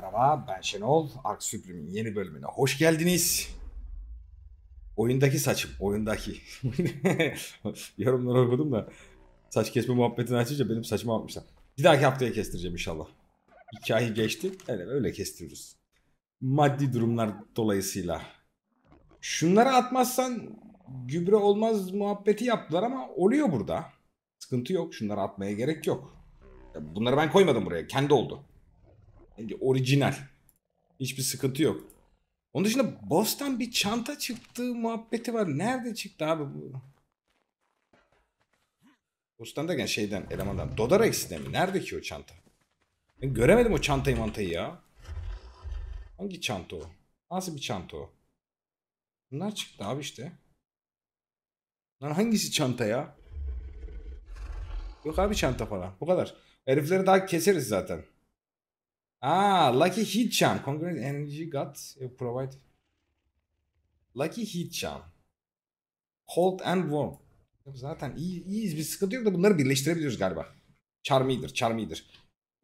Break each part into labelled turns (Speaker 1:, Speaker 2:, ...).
Speaker 1: merhaba ben Şenol. Ark Supreme'in yeni bölümüne hoş geldiniz. Oyundaki saçım, oyundaki. Yorumları okudum da saç kesme muhabbetini açınca benim saçımı atmışlar. Bir dahaki haftaya kestireceğim inşallah. İki ay geçti, öyle, öyle kestiriyoruz. Maddi durumlar dolayısıyla. Şunları atmazsan gübre olmaz muhabbeti yaptılar ama oluyor burada. Sıkıntı yok, şunları atmaya gerek yok. Bunları ben koymadım buraya, kendi oldu. Yani orijinal. Hiçbir sıkıntı yok. Onun dışında Boss'tan bir çanta çıktığı muhabbeti var. Nerede çıktı abi bu? Boss'tan derken şeyden, elemandan. Dodorex'te mi? Nerede ki o çanta? Ben göremedim o çantayı mantayı ya. Hangi çanta o? Nasıl bir çanta o? Bunlar çıktı abi işte. Lan hangisi çanta ya? Yok abi çanta falan. Bu kadar. Herifleri daha keseriz zaten. Ah, Lucky Heat Charm. Congrats Energy you provide. Lucky Heat Charm. Cold and Warm. Zaten iyi, iyiyiz bir sıkıntı yok da bunları birleştirebiliyoruz galiba. Charm iyidir, Charm iyidir.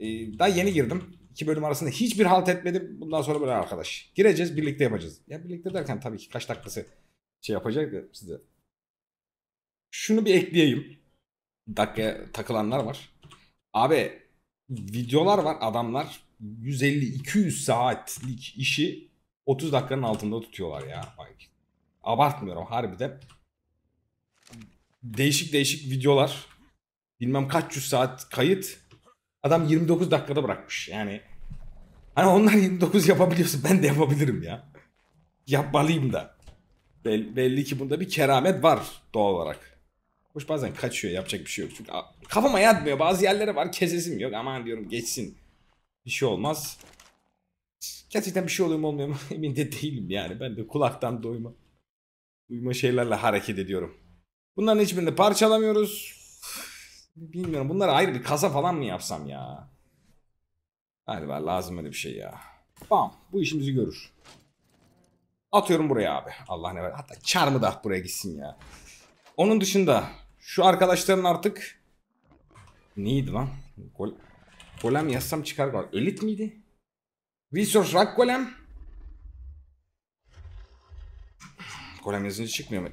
Speaker 1: Ee, daha yeni girdim. İki bölüm arasında hiçbir halt etmedim. Bundan sonra böyle arkadaş. Gireceğiz, birlikte yapacağız. Ya birlikte derken tabii ki kaç dakikası şey yapacak da size. Şunu bir ekleyeyim. Dakikaya takılanlar var. Abi videolar var adamlar 150-200 saatlik işi 30 dakikanın altında tutuyorlar ya. Bak, abartmıyorum harbiden. Değişik değişik videolar. Bilmem kaç yüz saat kayıt. Adam 29 dakikada bırakmış. Yani hani onlar 29 yapabiliyorsa ben de yapabilirim ya. Yapmalıyım da. Bell- belli ki bunda bir keramet var doğal olarak. Hoş bazen kaçıyor yapacak bir şey yok. Çünkü kafama yatmıyor. Bazı yerlere var kesesim yok. Aman diyorum geçsin. Bir şey olmaz. Gerçekten bir şey oluyor mu olmuyor mu emin de değilim yani. Ben de kulaktan doyma. Duyma şeylerle hareket ediyorum. Bunların hiçbirini parçalamıyoruz. Bilmiyorum bunları ayrı bir kasa falan mı yapsam ya? Galiba lazım öyle bir şey ya. Bam bu işimizi görür. Atıyorum buraya abi. Allah ne ver. Hatta çarmı da buraya gitsin ya. Onun dışında şu arkadaşların artık neydi lan? Gol... Golem yazsam çıkar galiba. Elit miydi? Resource Rock Golem. Golem yazınca çıkmıyor mu?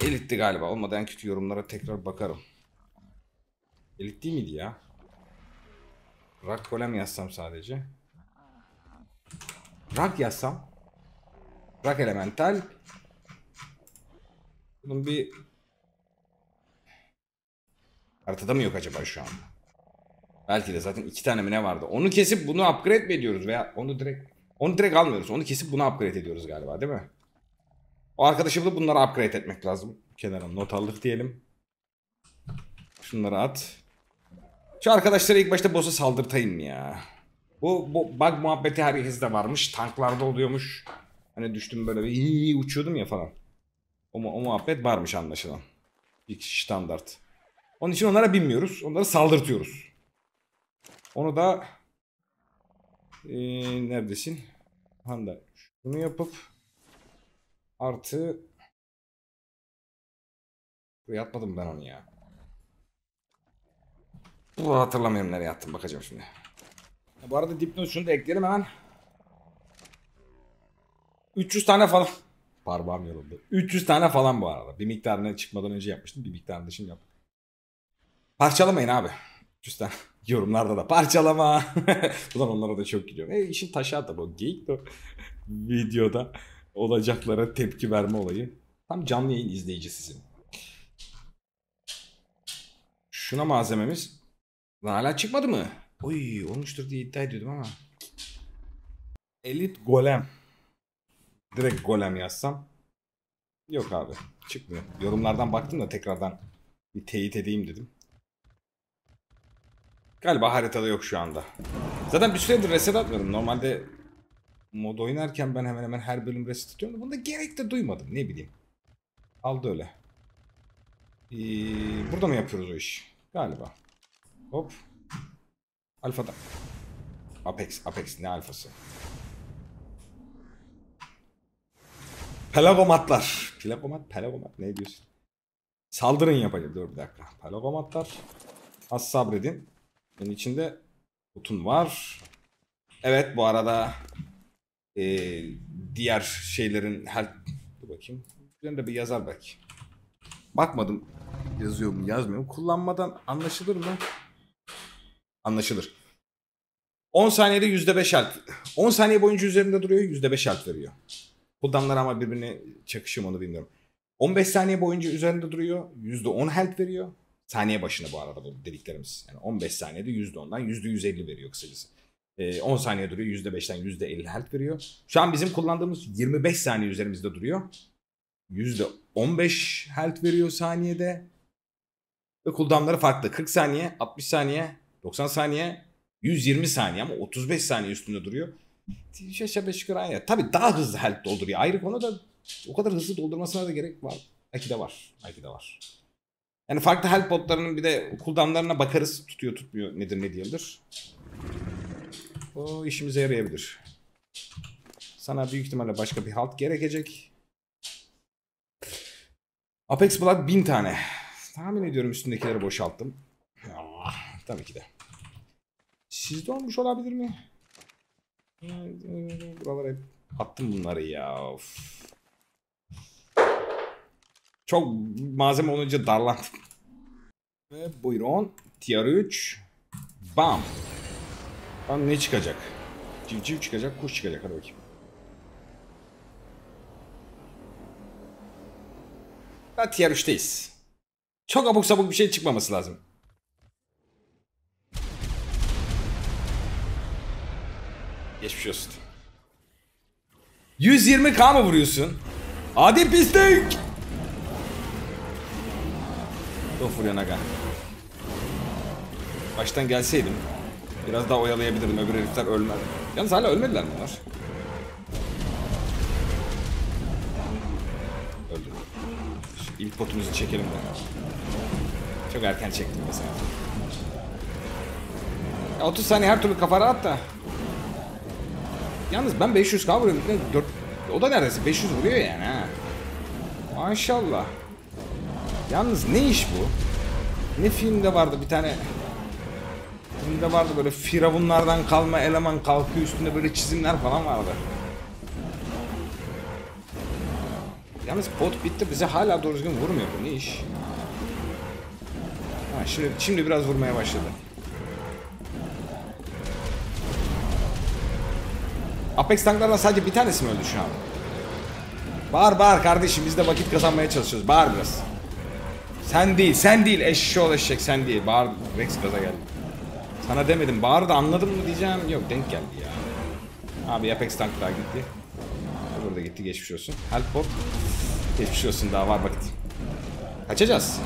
Speaker 1: Elitti galiba. Olmadı en kötü yorumlara tekrar bakarım. Elit değil miydi ya? Rock Golem yazsam sadece. Rock yazsam. Rock Elemental. Bunun bir... Haritada mı yok acaba şu anda? Belki de zaten iki tane mi ne vardı? Onu kesip bunu upgrade mi ediyoruz veya onu direkt onu direkt almıyoruz. Onu kesip bunu upgrade ediyoruz galiba değil mi? O arkadaşımı bunları upgrade etmek lazım. Kenara not aldık diyelim. Şunları at. Şu arkadaşlara ilk başta boss'a saldırtayım ya. Bu, bu bug muhabbeti herkeste varmış. Tanklarda oluyormuş. Hani düştüm böyle bir iyi uçuyordum ya falan. O, o muhabbet varmış anlaşılan. Bir standart. Onun için onlara binmiyoruz. Onları saldırtıyoruz. Onu da eee, neredesin? Handa. Şunu yapıp artı buraya atmadım ben onu ya. Bu hatırlamıyorum nereye attım bakacağım şimdi. Bu arada dipnot şunu da ekleyelim hemen. 300 tane falan. Parmağım yoruldu. 300 tane falan bu arada. Bir miktarını çıkmadan önce yapmıştım. Bir miktarını da şimdi yaptım. Parçalamayın abi. 300 tane. Yorumlarda da parçalama. Ulan onlara da çok gidiyor. E işin taşı da bu geyik de videoda olacaklara tepki verme olayı. Tam canlı yayın izleyicisizim. Şuna malzememiz Lan hala çıkmadı mı? Oy olmuştur diye iddia ediyordum ama. Elit golem. Direkt golem yazsam. Yok abi çıkmıyor. Yorumlardan baktım da tekrardan bir teyit edeyim dedim. Galiba haritada yok şu anda. Zaten bir süredir reset atmıyorum. Normalde mod oynarken ben hemen hemen her bölüm reset atıyorum. da Bunda gerek de duymadım. Ne bileyim. Aldı öyle. Ee, burada mı yapıyoruz o iş? Galiba. Hop. Alfa'da. Apex. Apex ne alfası? Pelagomatlar. Pelagomat, pelagomat ne diyorsun? Saldırın yapacağım. Dur bir dakika. Pelagomatlar. Az sabredin. Bunun içinde Utun var. Evet bu arada e, diğer şeylerin her dur bakayım. Üzerinde bir yazar belki. Bakmadım yazıyor mu yazmıyor mu. Kullanmadan anlaşılır mı? Anlaşılır. 10 saniyede %5 alt. 10 saniye boyunca üzerinde duruyor %5 alt veriyor. Cooldownlar ama birbirine çakışıyor mu onu bilmiyorum. 15 saniye boyunca üzerinde duruyor. %10 health veriyor. Saniye başına bu arada bu dediklerimiz. Yani 15 saniyede %10'dan %150 veriyor kısacası. Ee, 10 saniye duruyor %5'ten %50 health veriyor. Şu an bizim kullandığımız 25 saniye üzerimizde duruyor. %15 health veriyor saniyede. Ve cooldownları farklı. 40 saniye, 60 saniye, 90 saniye, 120 saniye ama 35 saniye üstünde duruyor. Şaşa beş yukarı aynı. Tabii daha hızlı health dolduruyor. Ayrı konu da o kadar hızlı doldurmasına da gerek var. Belki de var. Belki de var. Yani farklı health botlarının bir de cooldownlarına bakarız. Tutuyor tutmuyor nedir ne değildir. O işimize yarayabilir. Sana büyük ihtimalle başka bir halt gerekecek. Apex Blood 1000 tane. Tahmin ediyorum üstündekileri boşalttım. Ah, tabii ki de. Sizde olmuş olabilir mi? Buralara hep attım bunları ya. Of. Çok malzeme olunca darlandım. Ve buyurun. Tier 3. Bam. Lan ne çıkacak? Civciv çıkacak, kuş çıkacak. Hadi bakayım. Ha, tier 3'teyiz. Çok abuk sabuk bir şey çıkmaması lazım. Geçmiş olsun. 120k mı vuruyorsun? Adi pislik! Of vuruyor Naga. Baştan gelseydim biraz daha oyalayabilirdim öbür herifler ölmez. Yalnız hala ölmediler mi bunlar? Öldü. Şu ilk potumuzu çekelim de. Çok erken çektim mesela. Ya 30 saniye her türlü kafara at da. Yalnız ben 500k vuruyorum. Bir de dört- O da neredeyse 500 vuruyor yani ha. Maşallah. Yalnız ne iş bu? Ne filmde vardı bir tane filmde vardı böyle firavunlardan kalma eleman kalkıyor üstünde böyle çizimler falan vardı. Yalnız pot bitti bize hala doğru düzgün vurmuyor bu ne iş? Ha, şimdi, şimdi biraz vurmaya başladı. Apex tanklardan sadece bir tanesi mi öldü şu an? Bağır bağır kardeşim biz de vakit kazanmaya çalışıyoruz. Bağır biraz. Sen değil, sen değil eşşoğlu eşek sen değil. Bağır Rex gaza geldi. Sana demedim bağır da anladın mı diyeceğim. Yok denk geldi ya. Abi Apex tank daha gitti. Burada gitti geçmiş olsun. Help pop. Geçmiş olsun daha var vakit. Kaçacağız.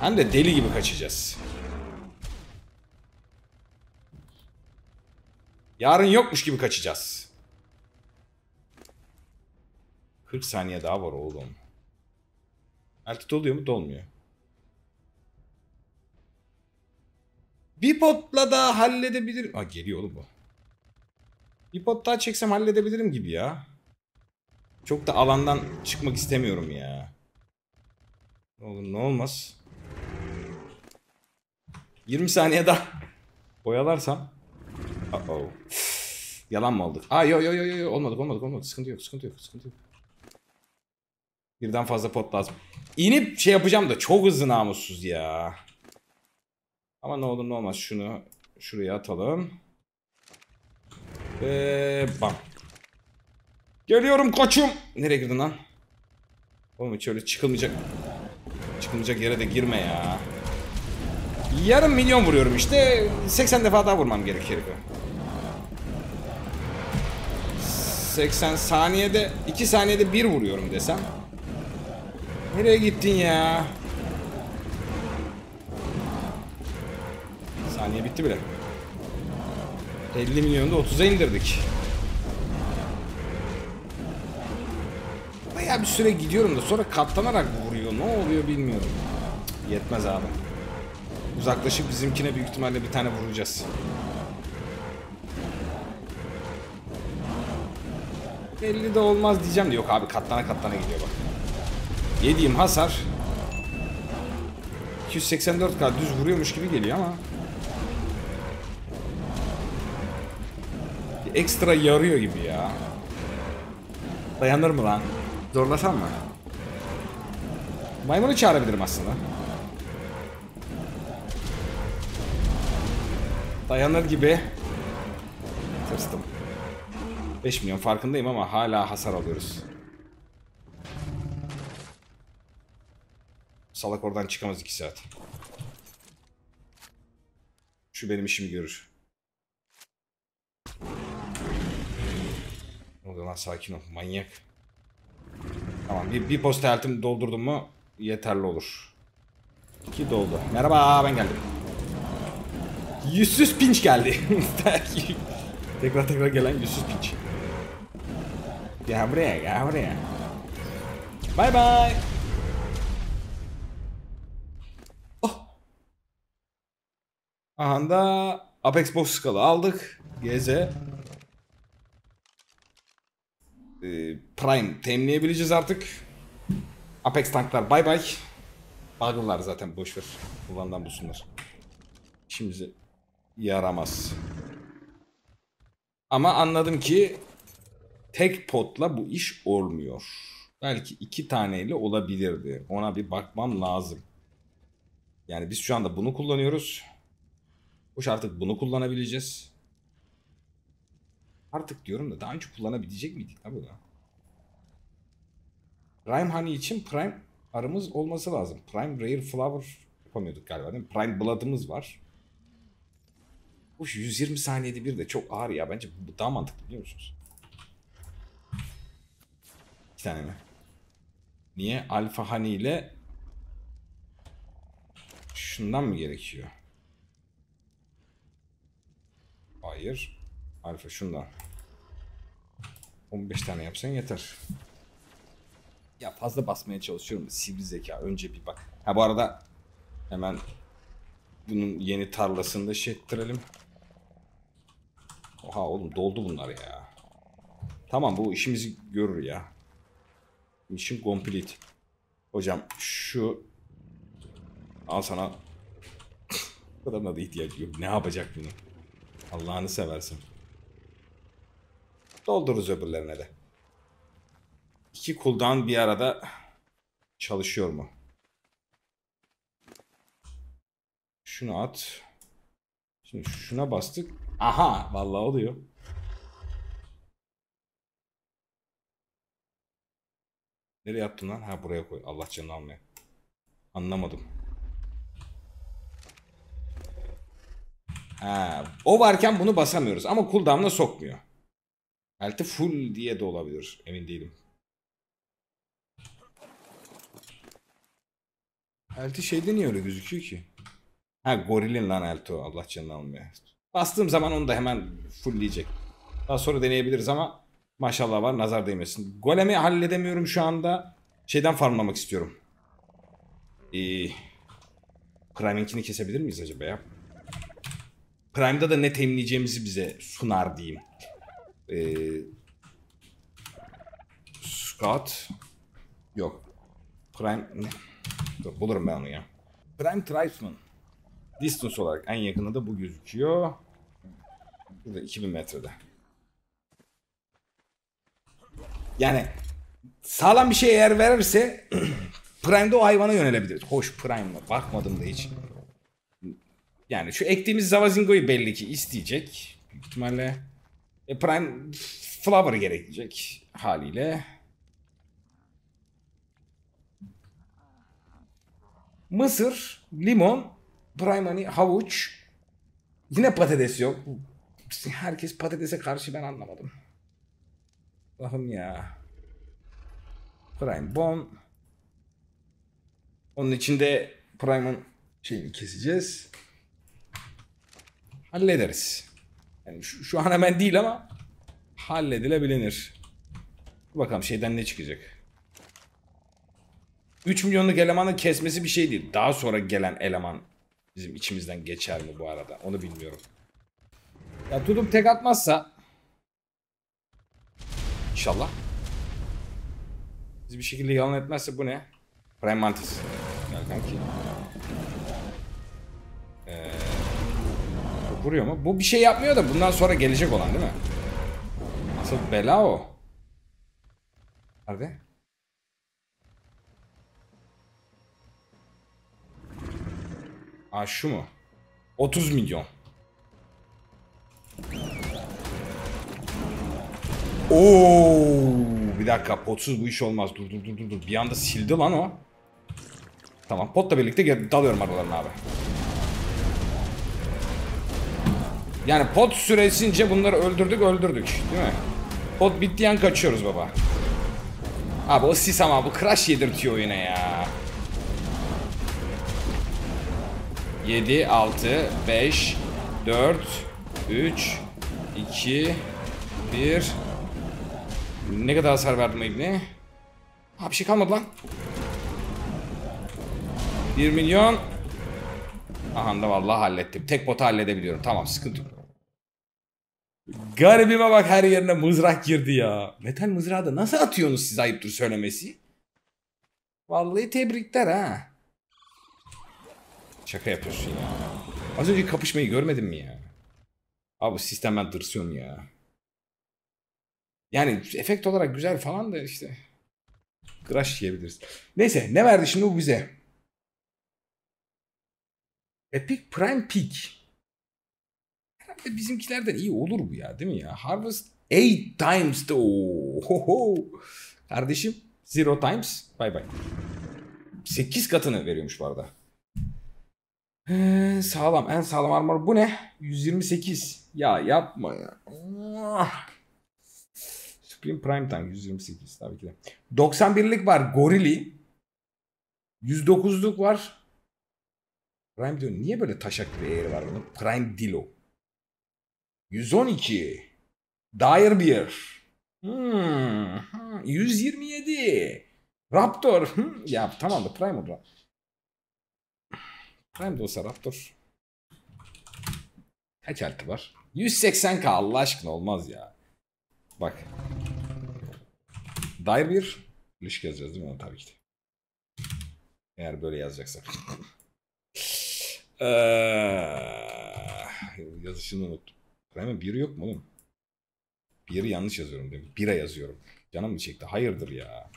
Speaker 1: Hem de deli gibi kaçacağız. Yarın yokmuş gibi kaçacağız. 40 saniye daha var oğlum. Artık doluyor mu? Dolmuyor. Bir potla da halledebilirim. Aa geliyor oğlum bu. Bir pot daha çeksem halledebilirim gibi ya. Çok da alandan çıkmak istemiyorum ya. Ne olur ne olmaz. 20 saniye daha oyalarsam. Uh oh. Yalan mı aldık? Aa yo yo yo yo olmadık olmadık olmadık. Sıkıntı yok sıkıntı yok sıkıntı yok. Birden fazla pot lazım. İnip şey yapacağım da çok hızlı namussuz ya. Ama ne olur ne olmaz şunu şuraya atalım. Ve bam. Geliyorum koçum. Nereye girdin lan? Oğlum hiç öyle çıkılmayacak. Çıkılmayacak yere de girme ya. Yarım milyon vuruyorum işte. 80 defa daha vurmam gerekiyor. 80 saniyede 2 saniyede bir vuruyorum desem. Nereye gittin ya? Saniye bitti bile. 50 milyonu da 30'a indirdik. Bayağı bir süre gidiyorum da sonra katlanarak vuruyor. Ne oluyor bilmiyorum. Yetmez abi. Uzaklaşıp bizimkine büyük ihtimalle bir tane vuracağız. Belli de olmaz diyeceğim de yok abi katlana katlana gidiyor bak. Yediğim hasar 284k düz vuruyormuş gibi geliyor ama ekstra yarıyor gibi ya. Dayanır mı lan? Zorlasam mı? Maymunu çağırabilirim aslında. Dayanır gibi. Tırstım. 5 milyon farkındayım ama hala hasar alıyoruz. Salak oradan çıkamaz 2 saat. Şu benim işimi görür. Ne oluyor lan sakin ol manyak. Tamam bir, bir posta altım doldurdum mu yeterli olur. İki doldu. Merhaba ben geldim. Yüzsüz pinç geldi. tekrar tekrar gelen yüzsüz pinç. Gel buraya gel buraya. Bye bye. Aha da Apex Box Skull'ı aldık. GZ. Ee, Prime temleyebileceğiz artık. Apex tanklar bay bay. Bug'lılar zaten boşver. Kullandan bulsunlar. İşimize yaramaz. Ama anladım ki tek potla bu iş olmuyor. Belki iki taneyle olabilirdi. Ona bir bakmam lazım. Yani biz şu anda bunu kullanıyoruz. Hoş artık bunu kullanabileceğiz. Artık diyorum da daha önce kullanabilecek miydik tabi da. Prime Honey için Prime arımız olması lazım. Prime Rare Flower yapamıyorduk galiba değil mi? Prime Blood'ımız var. Bu 120 saniyede bir de çok ağır ya. Bence bu daha mantıklı biliyor musunuz? İki tane mi? Niye? Alfa Honey ile şundan mı gerekiyor? Hayır. Alfa şundan. 15 tane yapsan yeter. Ya fazla basmaya çalışıyorum. Sivri zeka. Önce bir bak. Ha bu arada hemen bunun yeni tarlasını da şey ettirelim. Oha oğlum doldu bunlar ya. Tamam bu işimizi görür ya. Mission complete. Hocam şu al sana bu kadarına da ihtiyaç yok. Ne yapacak bunu? Allah'ını seversen. Doldururuz öbürlerine de. İki cooldown bir arada çalışıyor mu? Şunu at. Şimdi şuna bastık. Aha vallahi oluyor. Nereye attın lan? Ha buraya koy. Allah canını almaya. Anlamadım. Ha, o varken bunu basamıyoruz ama cooldown'a sokmuyor. Belki full diye de olabilir. Emin değilim. Elti şeyde niye öyle gözüküyor ki? Ha gorilin lan Elto. Allah canını almaya. Bastığım zaman onu da hemen fullleyecek. Daha sonra deneyebiliriz ama maşallah var nazar değmesin. Golemi halledemiyorum şu anda. Şeyden farmlamak istiyorum. Ee, Prime'inkini kesebilir miyiz acaba ya? Prime'da da ne temizleyeceğimizi bize sunar diyeyim. Ee, Scott. Yok. Prime? Dur, bulurum ben onu ya. Prime Tribesman. Distance olarak en yakını da bu gözüküyor. Burada 2000 metrede. Yani sağlam bir şey eğer verirse Prime'de o hayvana yönelebiliriz. Hoş Prime'la bakmadım da hiç. Yani şu ektiğimiz Zavazingo'yu belli ki isteyecek. Büyük ihtimalle. E Prime Flower gerekecek haliyle. Mısır, limon, prime honey, havuç. Yine patates yok. Herkes patatese karşı ben anlamadım. Allah'ım ya. Prime bon. Onun içinde Prime'ın şeyini keseceğiz. Hallederiz. Yani şu, şu an hemen değil ama halledilebilir. Bakalım şeyden ne çıkacak. 3 milyonluk elemanın kesmesi bir şey değil. Daha sonra gelen eleman bizim içimizden geçer mi bu arada? Onu bilmiyorum. Ya tutup tek atmazsa İnşallah. Biz bir şekilde yalan etmezse bu ne? Prime Mantis. Gel kanki. Vuruyor mu? Bu bir şey yapmıyor da bundan sonra gelecek olan değil mi? Asıl bela o. Nerede? Aa şu mu? 30 milyon. Oo, bir dakika potsuz bu iş olmaz. Dur dur dur dur. Bir anda sildi lan o. Tamam potla birlikte dalıyorum aralarına abi. Yani pot süresince bunları öldürdük öldürdük değil mi? Pot bittiyen kaçıyoruz baba. Abi o sis ama bu crash yedirtiyor oyuna ya. 7, 6, 5, 4, 3, 2, 1. Ne kadar hasar verdim İbni? Ha bir şey kalmadı lan. 1 milyon. Aha da vallahi hallettim. Tek botu halledebiliyorum. Tamam sıkıntı yok. Garibime bak her yerine mızrak girdi ya. Metal mızrağı da nasıl atıyorsunuz siz ayıptır söylemesi? Vallahi tebrikler ha. Şaka yapıyorsun ya. Az önce kapışmayı görmedin mi ya? Abi bu sistemden dırsıyorum ya. Yani efekt olarak güzel falan da işte. Crash diyebiliriz. Neyse ne verdi şimdi bu bize? Epic Prime Peak. Herhalde bizimkilerden iyi olur bu ya değil mi ya? Harvest 8 times the Ohoho. Kardeşim zero times bye bye. 8 katını veriyormuş bu arada. Ee, sağlam en sağlam armor bu ne? 128. Ya yapma ya. Ah. Supreme Prime Tank 128 tabii ki de. 91'lik var Gorili. 109'luk var. Prime diyor. Niye böyle taşak bir eğri var bunun? Prime Dilo. 112. Dire Beer. Hmm. hmm, 127. Raptor. Hmm. Ya tamam da Prime o da. Prime de olsa Raptor. Kaç altı var? 180k Allah aşkına olmaz ya. Bak. Dire bir ilişki yazacağız değil mi tabii ki de. Eğer böyle yazacaksak. Eee, yazışını unuttum. Prime'in biri yok mu oğlum? Biri yanlış yazıyorum değil mi? Bira yazıyorum. Canım mı çekti? Hayırdır ya.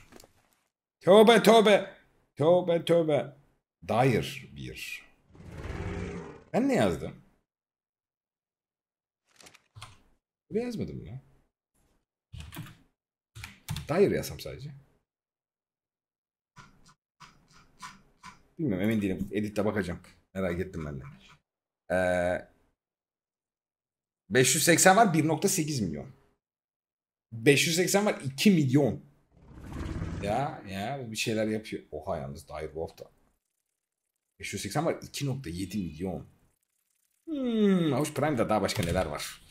Speaker 1: Tövbe tövbe. Tövbe tövbe. Dair bir. Ben ne yazdım? Buraya yazmadım ya. Dair yazsam sadece. Bilmiyorum emin değilim. Editte bakacağım. Merak ettim ben de. Ee, 580 var 1.8 milyon. 580 var 2 milyon. Ya ya bu bir şeyler yapıyor. Oha yalnız Dire Wolf da. 580 var 2.7 milyon. Hmm, Hoş Prime'da daha başka neler var.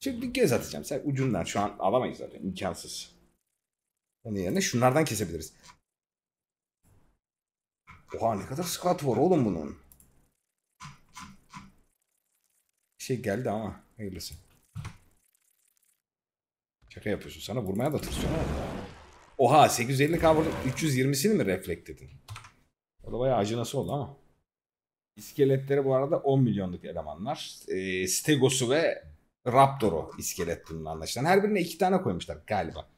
Speaker 1: Şimdi bir göz atacağım. Sen ucundan şu an alamayız zaten. imkansız. Onun yerine şunlardan kesebiliriz. Oha ne kadar squat var oğlum bunun. Bir şey geldi ama hayırlısı. Şaka yapıyorsun. Sana vurmaya da tırsıyorum. Oha 850k vurdum. 320'sini mi reflektedin? O da bayağı acınası oldu ama. İskeletleri bu arada 10 milyonluk elemanlar. E, Stegos'u ve Raptor'u iskelet bunun anlaşılan. Her birine iki tane koymuşlar galiba.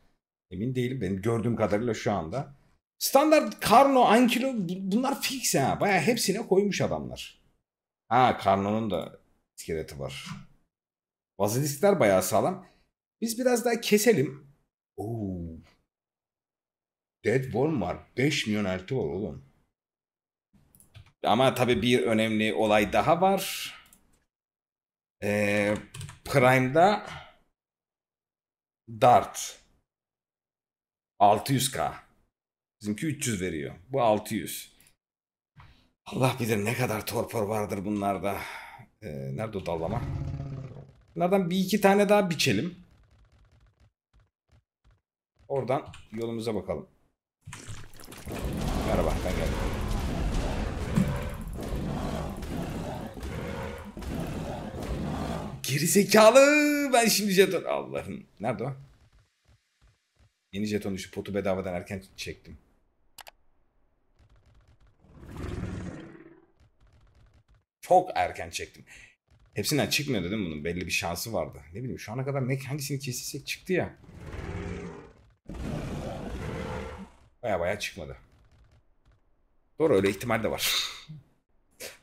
Speaker 1: Emin değilim. Benim gördüğüm kadarıyla şu anda. Standart Karno, Ankilo bu- bunlar fix ha. Baya hepsine koymuş adamlar. Ha Karno'nun da iskeleti var. Baziliskler bayağı sağlam. Biz biraz daha keselim. Oo. Dead Worm var. 5 milyon elti var oğlum. Ama tabii bir önemli olay daha var. Ee, Prime'da Dart 600k. Bizimki 300 veriyor. Bu 600. Allah bilir ne kadar torpor vardır bunlarda. Ee, nerede o dallama? Bunlardan bir iki tane daha biçelim. Oradan yolumuza bakalım. Merhaba ben geldim. Gerizekalı ben şimdi jeton Allah'ım. Nerede o? Yeni jeton düştü. Potu bedavadan erken çektim. Çok erken çektim. Hepsinden çıkmıyordu değil mi bunun? Belli bir şansı vardı. Ne bileyim şu ana kadar ne hangisini kesirsek çıktı ya. Baya baya çıkmadı. Doğru öyle ihtimal de var.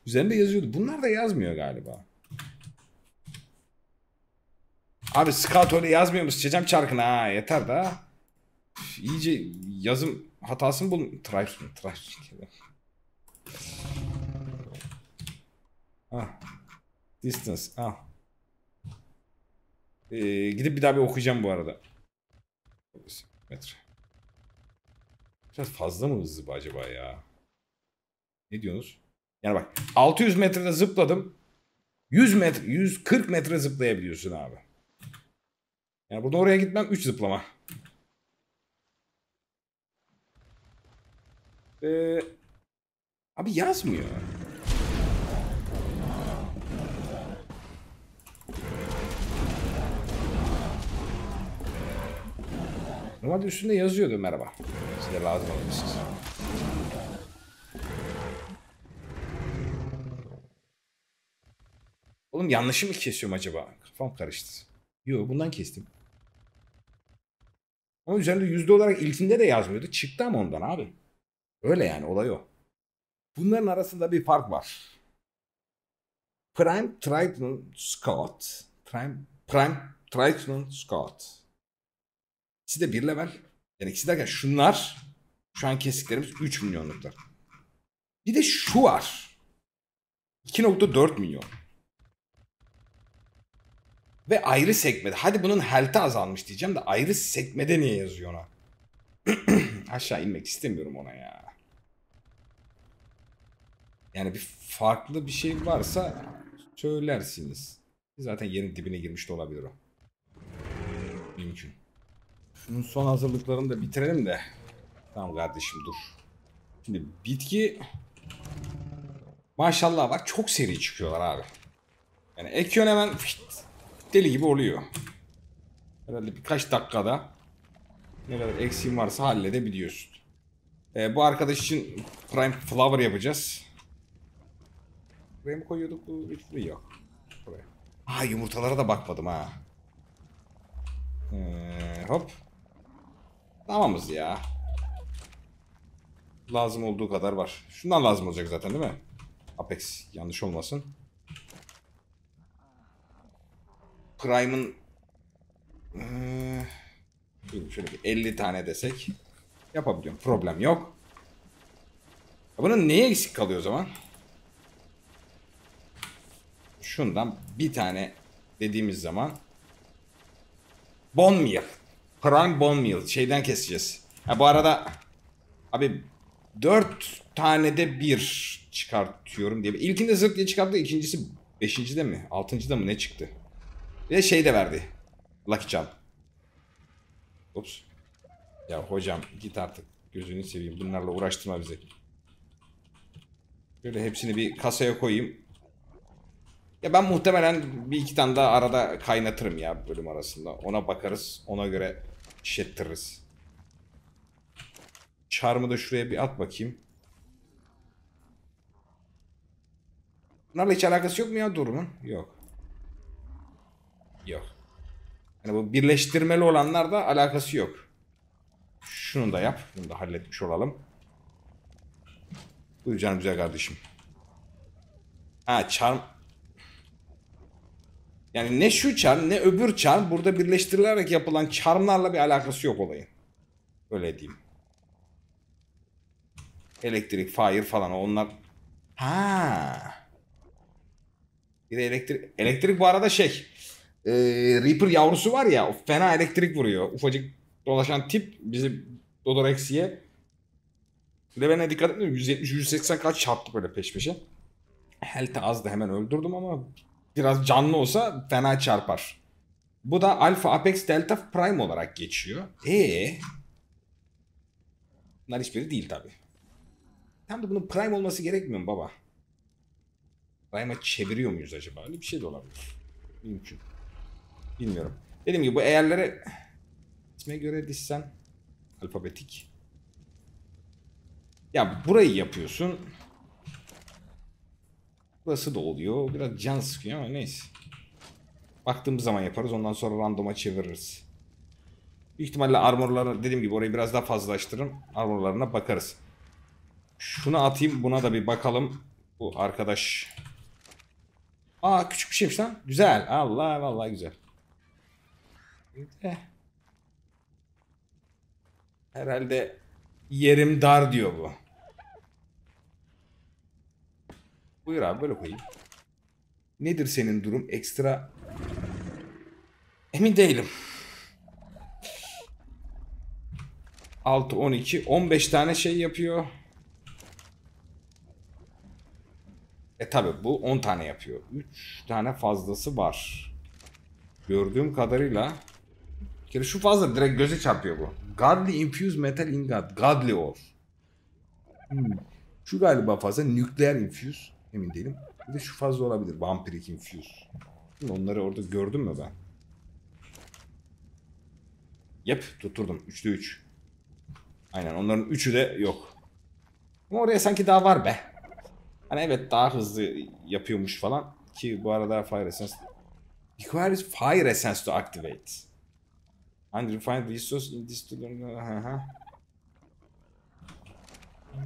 Speaker 1: Üzerinde yazıyordu. Bunlar da yazmıyor galiba. Abi Scout öyle yazmıyor mu? Sıçacağım çarkına ha. Yeter da. İyice yazım hatasını bul. Trifle. Trifle. Ah. Distance. Ah. Ee, gidip bir daha bir okuyacağım bu arada. Metre. Biraz fazla mı hızlı bu acaba ya? Ne diyorsunuz? Yani bak 600 metrede zıpladım. 100 metre, 140 metre zıplayabiliyorsun abi. Yani burada oraya gitmem 3 zıplama. Ee, abi yazmıyor. Normalde üstünde yazıyordu merhaba. Size lazım olabilirsiniz. Oğlum yanlışı mı kesiyorum acaba? Kafam karıştı. Yok bundan kestim. Ama üzerinde yüzde olarak ilkinde de yazmıyordu. Çıktı ama ondan abi. Öyle yani olay o. Bunların arasında bir fark var. Prime Triton Scott. Prime, Prime Triton Scott. İkisi de bir level. Yani ikisi derken şunlar şu an kestiklerimiz 3 milyonluklar. Bir de şu var. 2.4 milyon. Ve ayrı sekmede. Hadi bunun health'i azalmış diyeceğim de ayrı sekmede niye yazıyor ona? Aşağı inmek istemiyorum ona ya. Yani bir farklı bir şey varsa söylersiniz. Zaten yerin dibine girmiş de olabilir o. Mümkün. Şunun son hazırlıklarını da bitirelim de. Tamam kardeşim dur. Şimdi bitki maşallah var. Çok seri çıkıyorlar abi. Yani ekiyon hemen fişt, deli gibi oluyor. Herhalde birkaç dakikada ne kadar eksiğin varsa halledebiliyorsun. Ee, bu arkadaş için Prime Flower yapacağız. Buraya mı koyuyorduk? Bu buraya yok. Buraya. Ha yumurtalara da bakmadım ha. Ee, hop. Tamamız ya. Lazım olduğu kadar var. Şundan lazım olacak zaten değil mi? Apex yanlış olmasın. Prime'ın ee, şöyle bir 50 tane desek yapabiliyorum. Problem yok. Bunun neye eksik kalıyor o zaman? Şundan bir tane dediğimiz zaman Bone meal. Prime bone meal. Şeyden keseceğiz. Ha bu arada abi 4 tane de bir çıkartıyorum diye. İlkinde zırt diye çıkarttı. ikincisi 5. de mi? 6. da mı ne çıktı? Bir de şey de verdi. Lucky Charm. Ups. Ya hocam git artık. Gözünü seveyim. Bunlarla uğraştırma bizi. Böyle hepsini bir kasaya koyayım. Ya ben muhtemelen bir iki tane daha arada kaynatırım ya bölüm arasında. Ona bakarız. Ona göre şişettiririz. Çarmı da şuraya bir at bakayım. Bunlarla hiç alakası yok mu ya durumun? Yok. Yok. Yani bu birleştirmeli olanlar da alakası yok. Şunu da yap. Bunu da halletmiş olalım. Buyur canım güzel kardeşim. Ha charm yani ne şu charm ne öbür charm burada birleştirilerek yapılan charmlarla bir alakası yok olayın. Öyle diyeyim. Elektrik, fire falan onlar. Ha. Bir de elektrik. Elektrik bu arada şey. E, Reaper yavrusu var ya fena elektrik vuruyor. Ufacık dolaşan tip bizi Dodorexi'ye. Level'ine dikkat etmiyorum. 170-180 kaç çarptı böyle peş peşe. Health'ı azdı hemen öldürdüm ama biraz canlı olsa fena çarpar. Bu da Alpha Apex Delta Prime olarak geçiyor. Ee. Bunlar hiçbiri değil tabi. Tam da bunun Prime olması gerekmiyor mu baba? Prime'a çeviriyor muyuz acaba? Öyle bir şey de olabilir. Mümkün. Bilmiyorum. Dediğim gibi bu eğerlere isme göre dizsen alfabetik. Ya burayı yapıyorsun. Burası da oluyor. Biraz can sıkıyor ama neyse. Baktığımız zaman yaparız. Ondan sonra randoma çeviririz. Büyük ihtimalle armorları dediğim gibi orayı biraz daha fazlalaştırırım. Armorlarına bakarız. Şunu atayım. Buna da bir bakalım. Bu arkadaş. Aa küçük bir şeymiş lan. Güzel. Allah vallahi güzel. Herhalde yerim dar diyor bu. Buyur abi böyle koyayım. Nedir senin durum? Ekstra emin değilim. 6 12 15 tane şey yapıyor. E tabi bu 10 tane yapıyor. 3 tane fazlası var. Gördüğüm kadarıyla bir şu fazla direkt göze çarpıyor bu. Godly infused metal ingot. Godly ore. Hmm. Şu galiba fazla. Nükleer infuse. Emin değilim. Bir de şu fazla olabilir. Vampirik infuse. Onları orada gördüm mü ben? Yep tutturdum. 3'te 3. Aynen onların üçü de yok. Ama oraya sanki daha var be. Hani evet daha hızlı yapıyormuş falan. Ki bu arada Fire Essence requires Fire Essence to activate. Unrefined resource in this.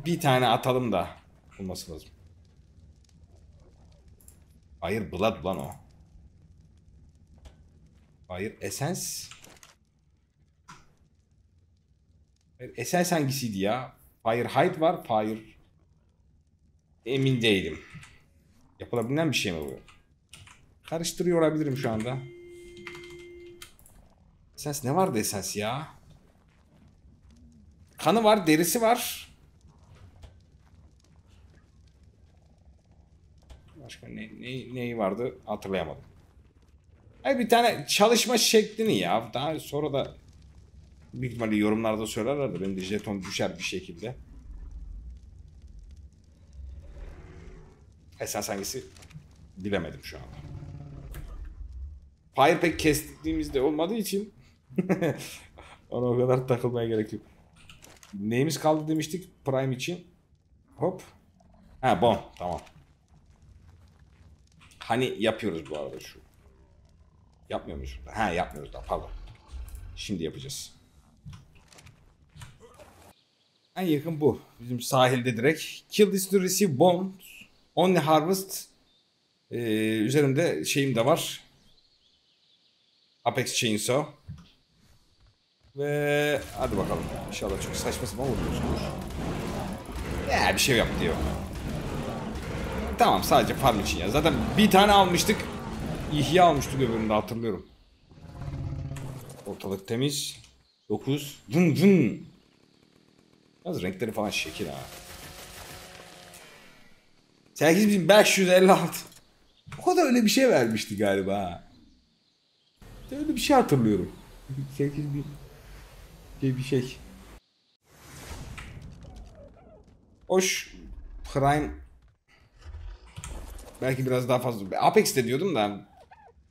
Speaker 1: Bir tane atalım da olması lazım. Hayır Blood lan o. Hayır Essence. Hayır, Essence hangisiydi ya? Fire var. Fire Emin değilim. Yapılabilen bir şey mi bu? Karıştırıyor olabilirim şu anda. Esens ne vardı esens ya? Kanı var, derisi var. Başka ne, ne, neyi vardı hatırlayamadım. Hayır bir tane çalışma şeklini ya. Daha sonra da büyük ihtimalle yorumlarda söylerlerdi. Benim de jeton düşer bir şekilde. Esas hangisi bilemedim şu anda. Fire pek kestiğimizde olmadığı için ona o kadar takılmaya gerek yok. Neyimiz kaldı demiştik Prime için. Hop. Ha bon tamam. Hani yapıyoruz bu arada şu. Yapmıyor muyuz? Ha yapmıyoruz da pardon. Şimdi yapacağız. En yakın bu. Bizim sahilde direkt. Kill this to receive bombs. Only Harvest ee, üzerinde şeyim de var. Apex Chainsaw. Ve hadi bakalım. İnşallah çok saçma sapan vuruyorsunuz. Ya bir şey yap diyor. Tamam sadece farm için ya. Zaten bir tane almıştık. İhya almıştık öbüründe hatırlıyorum. Ortalık temiz. 9. Vın vın. Yalnız renkleri falan şekil ha. 8556. O da öyle bir şey vermişti galiba. Öyle bir şey hatırlıyorum. 8000 şey bir şey. Hoş Prime belki biraz daha fazla. Apex de diyordum da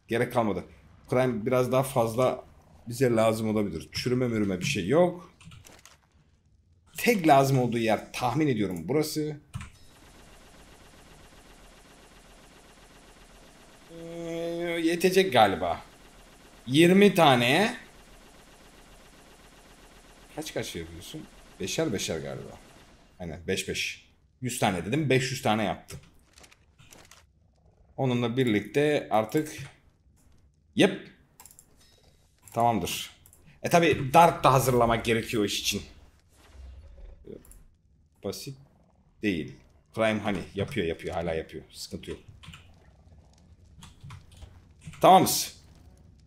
Speaker 1: gerek kalmadı. Prime biraz daha fazla bize lazım olabilir. Çürüme mürüme bir şey yok. Tek lazım olduğu yer tahmin ediyorum burası. Ee, yetecek galiba. 20 taneye kaç kaç yapıyorsun? Beşer beşer galiba. Aynen 5 5. 100 tane dedim 500 tane yaptı. Onunla birlikte artık yep tamamdır. E tabi dart da hazırlamak gerekiyor iş için. Basit değil. Prime hani yapıyor yapıyor hala yapıyor. Sıkıntı yok. Tamamız.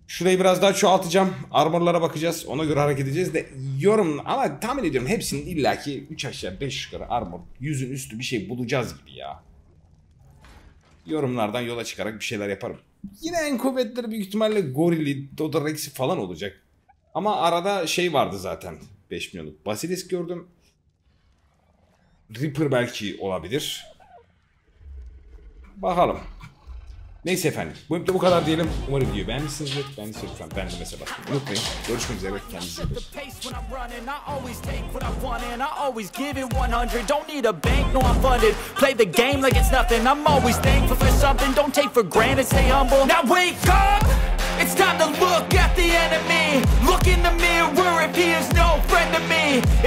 Speaker 1: Şurayı biraz daha çoğaltacağım. Armorlara bakacağız. Ona göre hareket edeceğiz de yorum ama tahmin ediyorum hepsinin illaki 3 aşağı 5 yukarı armor yüzün üstü bir şey bulacağız gibi ya. Yorumlardan yola çıkarak bir şeyler yaparım. Yine en kuvvetleri büyük ihtimalle Gorili, Dodorex'i falan olacak. Ama arada şey vardı zaten 5 milyonluk. Basilisk gördüm. Reaper belki olabilir. Bakalım.
Speaker 2: Neyse efendim. Bu bölümde bu kadar diyelim. Umarım video beğenmişsinizdir. Beğendiyseniz Ben de mesela basmayı unutmayın. Görüşmek üzere. Kendinize iyi bakın.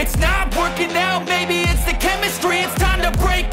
Speaker 3: It's not working out, maybe it's the chemistry, it's time to break